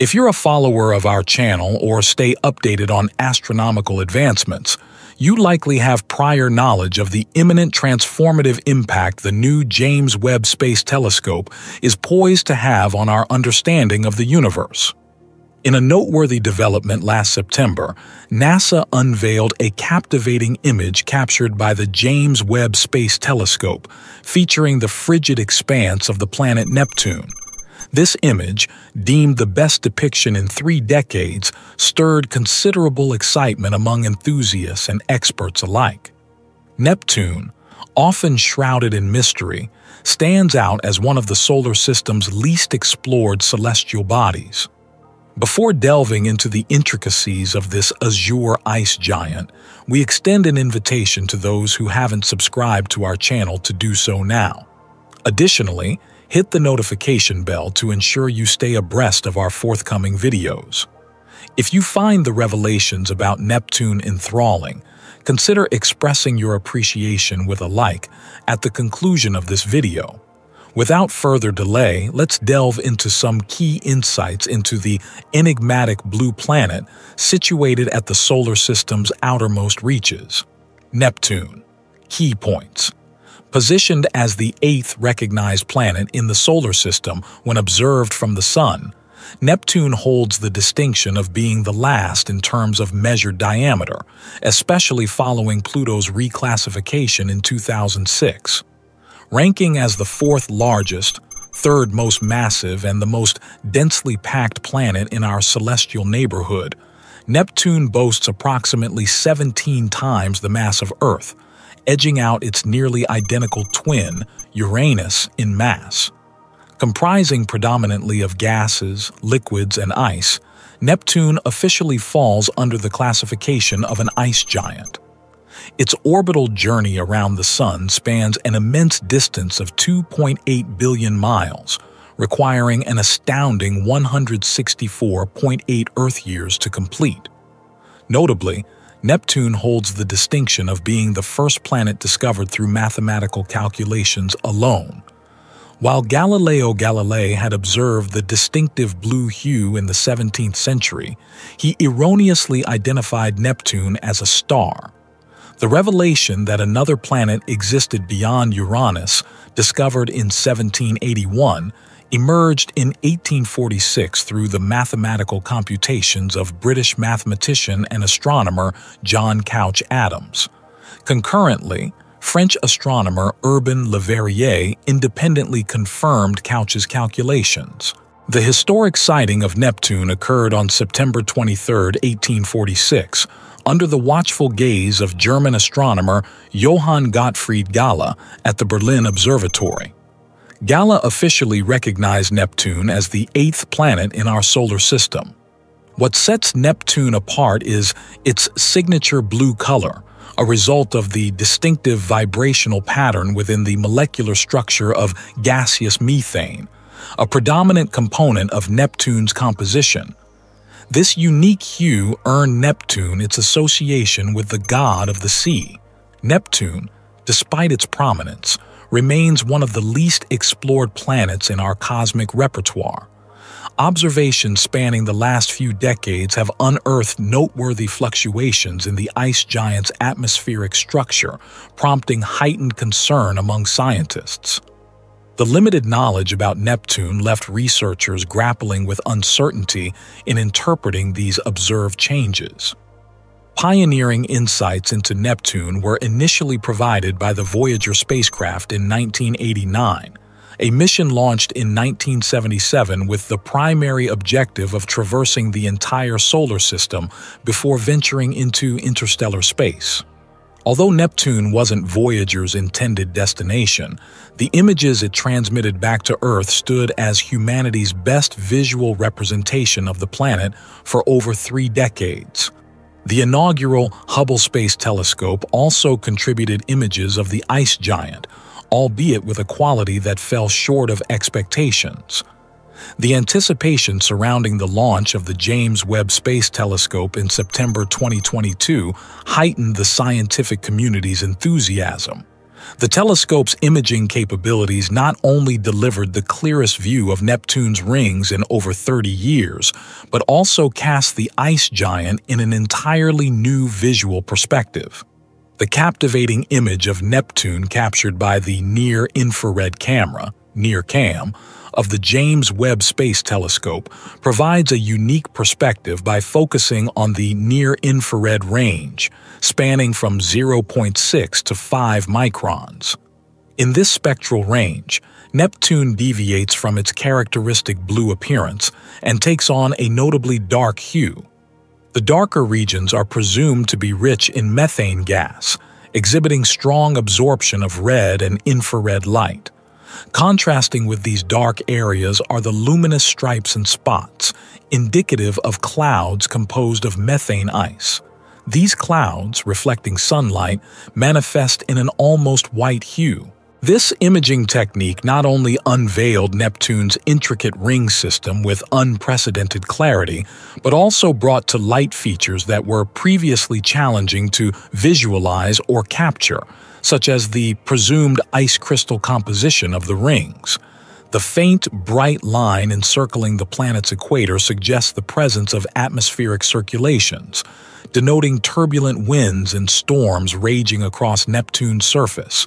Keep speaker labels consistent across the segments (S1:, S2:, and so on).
S1: If you're a follower of our channel or stay updated on astronomical advancements, you likely have prior knowledge of the imminent transformative impact the new James Webb Space Telescope is poised to have on our understanding of the universe. In a noteworthy development last September, NASA unveiled a captivating image captured by the James Webb Space Telescope, featuring the frigid expanse of the planet Neptune. This image, deemed the best depiction in three decades, stirred considerable excitement among enthusiasts and experts alike. Neptune, often shrouded in mystery, stands out as one of the solar system's least explored celestial bodies. Before delving into the intricacies of this azure ice giant, we extend an invitation to those who haven't subscribed to our channel to do so now. Additionally, hit the notification bell to ensure you stay abreast of our forthcoming videos. If you find the revelations about Neptune enthralling, consider expressing your appreciation with a like at the conclusion of this video. Without further delay, let's delve into some key insights into the enigmatic blue planet situated at the solar system's outermost reaches. Neptune. Key points. Positioned as the eighth recognized planet in the solar system when observed from the Sun, Neptune holds the distinction of being the last in terms of measured diameter, especially following Pluto's reclassification in 2006. Ranking as the fourth largest, third most massive, and the most densely packed planet in our celestial neighborhood, Neptune boasts approximately 17 times the mass of Earth, edging out its nearly identical twin, Uranus, in mass. Comprising predominantly of gases, liquids, and ice, Neptune officially falls under the classification of an ice giant. Its orbital journey around the Sun spans an immense distance of 2.8 billion miles, requiring an astounding 164.8 Earth years to complete. Notably, Neptune holds the distinction of being the first planet discovered through mathematical calculations alone. While Galileo Galilei had observed the distinctive blue hue in the 17th century, he erroneously identified Neptune as a star. The revelation that another planet existed beyond Uranus, discovered in 1781, emerged in 1846 through the mathematical computations of British mathematician and astronomer John Couch Adams. Concurrently, French astronomer Urbain Le Verrier independently confirmed Couch's calculations. The historic sighting of Neptune occurred on September 23, 1846, under the watchful gaze of German astronomer Johann Gottfried Galle at the Berlin Observatory. Galle officially recognized Neptune as the eighth planet in our solar system. What sets Neptune apart is its signature blue color, a result of the distinctive vibrational pattern within the molecular structure of gaseous methane, a predominant component of Neptune's composition. This unique hue earned Neptune its association with the god of the sea. Neptune, despite its prominence, remains one of the least explored planets in our cosmic repertoire. Observations spanning the last few decades have unearthed noteworthy fluctuations in the ice giant's atmospheric structure, prompting heightened concern among scientists. The limited knowledge about Neptune left researchers grappling with uncertainty in interpreting these observed changes. Pioneering insights into Neptune were initially provided by the Voyager spacecraft in 1989, a mission launched in 1977 with the primary objective of traversing the entire solar system before venturing into interstellar space. Although Neptune wasn't Voyager's intended destination, the images it transmitted back to Earth stood as humanity's best visual representation of the planet for over three decades. The inaugural Hubble Space Telescope also contributed images of the ice giant, albeit with a quality that fell short of expectations. The anticipation surrounding the launch of the James Webb Space Telescope in September 2022 heightened the scientific community's enthusiasm. The telescope's imaging capabilities not only delivered the clearest view of Neptune's rings in over 30 years, but also cast the ice giant in an entirely new visual perspective. The captivating image of Neptune captured by the near-infrared camera, NIRCam, of the James Webb Space Telescope provides a unique perspective by focusing on the near-infrared range, spanning from 0.6 to 5 microns. In this spectral range, Neptune deviates from its characteristic blue appearance and takes on a notably dark hue. The darker regions are presumed to be rich in methane gas, exhibiting strong absorption of red and infrared light. Contrasting with these dark areas are the luminous stripes and spots, indicative of clouds composed of methane ice. These clouds, reflecting sunlight, manifest in an almost white hue. This imaging technique not only unveiled Neptune's intricate ring system with unprecedented clarity, but also brought to light features that were previously challenging to visualize or capture, such as the presumed ice crystal composition of the rings. The faint, bright line encircling the planet's equator suggests the presence of atmospheric circulations, denoting turbulent winds and storms raging across Neptune's surface.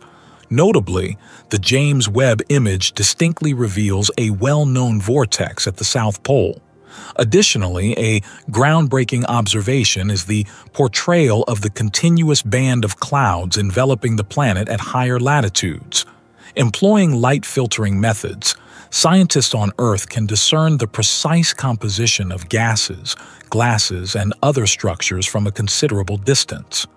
S1: Notably, the James Webb image distinctly reveals a well-known vortex at the South Pole. Additionally, a groundbreaking observation is the portrayal of the continuous band of clouds enveloping the planet at higher latitudes. Employing light filtering methods, scientists on Earth can discern the precise composition of gases, glasses, and other structures from a considerable distance.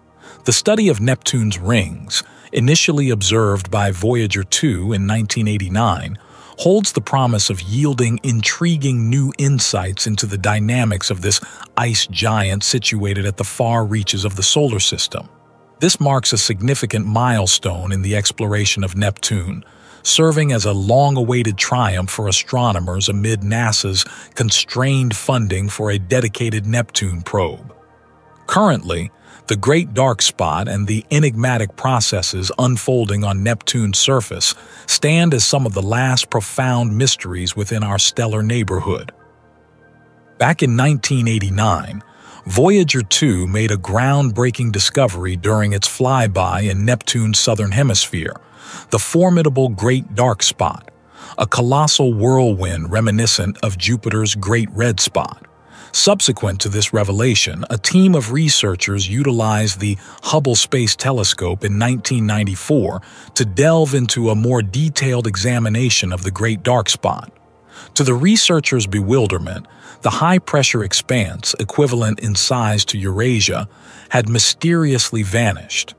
S1: The study of Neptune's rings, initially observed by Voyager 2 in 1989, holds the promise of yielding intriguing new insights into the dynamics of this ice giant situated at the far reaches of the solar system. This marks a significant milestone in the exploration of Neptune, serving as a long-awaited triumph for astronomers amid NASA's constrained funding for a dedicated Neptune probe. Currently, the Great Dark Spot and the enigmatic processes unfolding on Neptune's surface stand as some of the last profound mysteries within our stellar neighborhood. Back in 1989, Voyager 2 made a groundbreaking discovery during its flyby in Neptune's southern hemisphere, the formidable Great Dark Spot, a colossal whirlwind reminiscent of Jupiter's Great Red Spot. Subsequent to this revelation, a team of researchers utilized the Hubble Space Telescope in 1994 to delve into a more detailed examination of the Great Dark Spot. To the researchers' bewilderment, the high-pressure expanse, equivalent in size to Eurasia, had mysteriously vanished.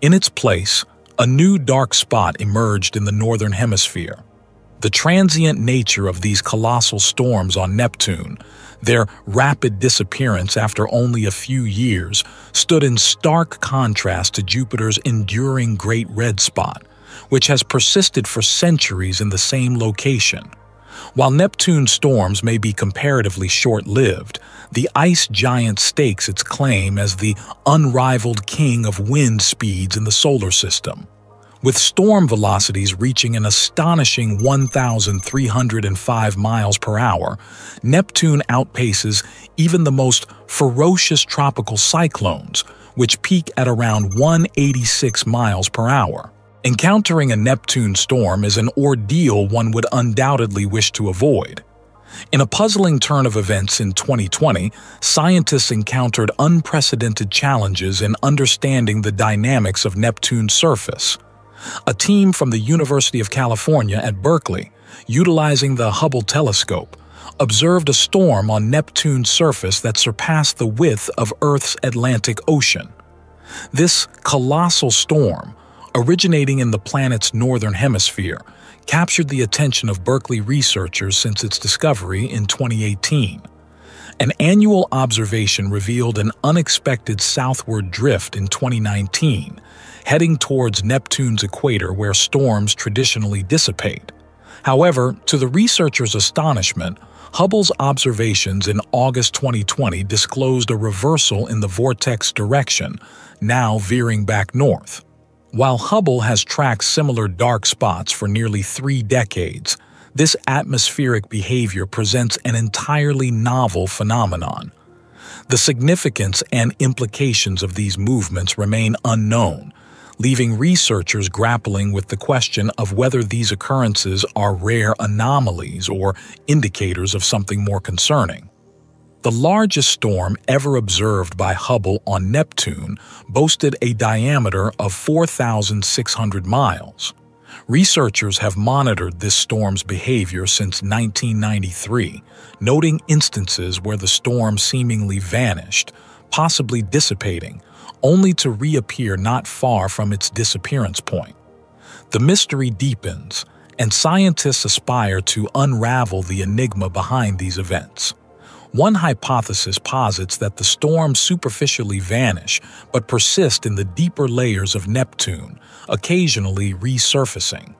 S1: In its place, a new dark spot emerged in the northern hemisphere. The transient nature of these colossal storms on Neptune their rapid disappearance after only a few years stood in stark contrast to Jupiter's enduring Great Red Spot, which has persisted for centuries in the same location. While Neptune's storms may be comparatively short-lived, the ice giant stakes its claim as the unrivaled king of wind speeds in the solar system with storm velocities reaching an astonishing 1,305 miles per hour, Neptune outpaces even the most ferocious tropical cyclones, which peak at around 186 miles per hour. Encountering a Neptune storm is an ordeal one would undoubtedly wish to avoid. In a puzzling turn of events in 2020, scientists encountered unprecedented challenges in understanding the dynamics of Neptune's surface. A team from the University of California at Berkeley, utilizing the Hubble telescope, observed a storm on Neptune's surface that surpassed the width of Earth's Atlantic Ocean. This colossal storm, originating in the planet's northern hemisphere, captured the attention of Berkeley researchers since its discovery in 2018. An annual observation revealed an unexpected southward drift in 2019, heading towards Neptune's equator where storms traditionally dissipate. However, to the researchers' astonishment, Hubble's observations in August 2020 disclosed a reversal in the vortex direction, now veering back north. While Hubble has tracked similar dark spots for nearly three decades, this atmospheric behavior presents an entirely novel phenomenon. The significance and implications of these movements remain unknown, leaving researchers grappling with the question of whether these occurrences are rare anomalies or indicators of something more concerning. The largest storm ever observed by Hubble on Neptune boasted a diameter of 4,600 miles. Researchers have monitored this storm's behavior since 1993, noting instances where the storm seemingly vanished, possibly dissipating, only to reappear not far from its disappearance point. The mystery deepens, and scientists aspire to unravel the enigma behind these events. One hypothesis posits that the storms superficially vanish but persist in the deeper layers of Neptune, occasionally resurfacing.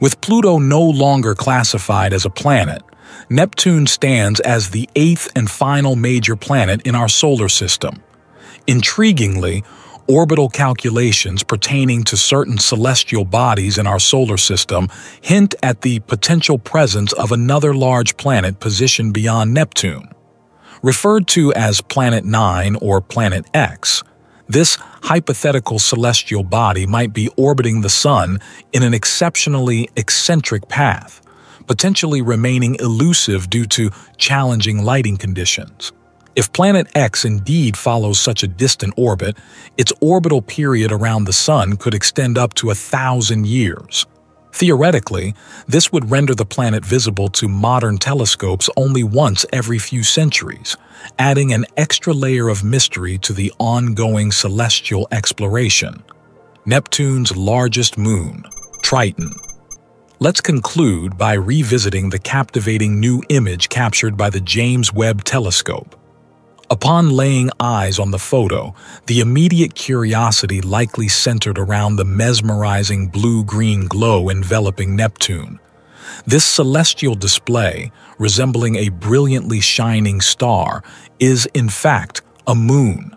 S1: With Pluto no longer classified as a planet, Neptune stands as the eighth and final major planet in our solar system. Intriguingly, orbital calculations pertaining to certain celestial bodies in our solar system hint at the potential presence of another large planet positioned beyond Neptune. Referred to as Planet 9 or Planet X, this hypothetical celestial body might be orbiting the Sun in an exceptionally eccentric path, potentially remaining elusive due to challenging lighting conditions. If Planet X indeed follows such a distant orbit, its orbital period around the Sun could extend up to a thousand years. Theoretically, this would render the planet visible to modern telescopes only once every few centuries, adding an extra layer of mystery to the ongoing celestial exploration. Neptune's largest moon, Triton. Let's conclude by revisiting the captivating new image captured by the James Webb Telescope. Upon laying eyes on the photo, the immediate curiosity likely centered around the mesmerizing blue-green glow enveloping Neptune. This celestial display, resembling a brilliantly shining star, is in fact a moon.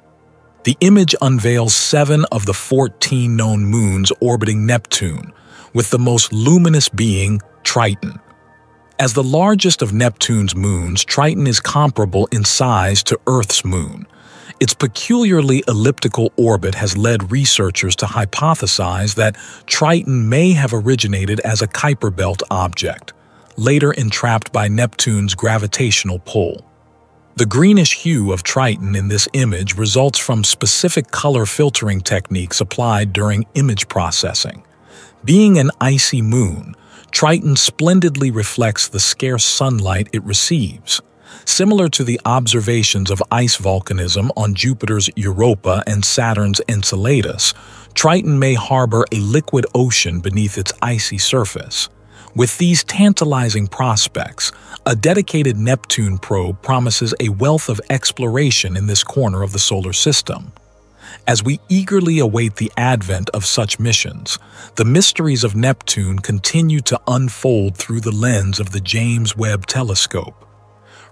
S1: The image unveils seven of the 14 known moons orbiting Neptune, with the most luminous being Triton. As the largest of Neptune's moons, Triton is comparable in size to Earth's moon. Its peculiarly elliptical orbit has led researchers to hypothesize that Triton may have originated as a Kuiper Belt object, later entrapped by Neptune's gravitational pull. The greenish hue of Triton in this image results from specific color filtering techniques applied during image processing. Being an icy moon, Triton splendidly reflects the scarce sunlight it receives. Similar to the observations of ice volcanism on Jupiter's Europa and Saturn's Enceladus, Triton may harbor a liquid ocean beneath its icy surface. With these tantalizing prospects, a dedicated Neptune probe promises a wealth of exploration in this corner of the solar system. As we eagerly await the advent of such missions, the mysteries of Neptune continue to unfold through the lens of the James Webb Telescope.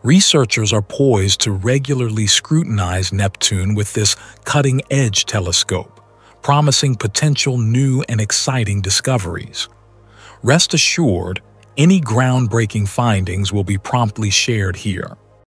S1: Researchers are poised to regularly scrutinize Neptune with this cutting-edge telescope, promising potential new and exciting discoveries. Rest assured, any groundbreaking findings will be promptly shared here.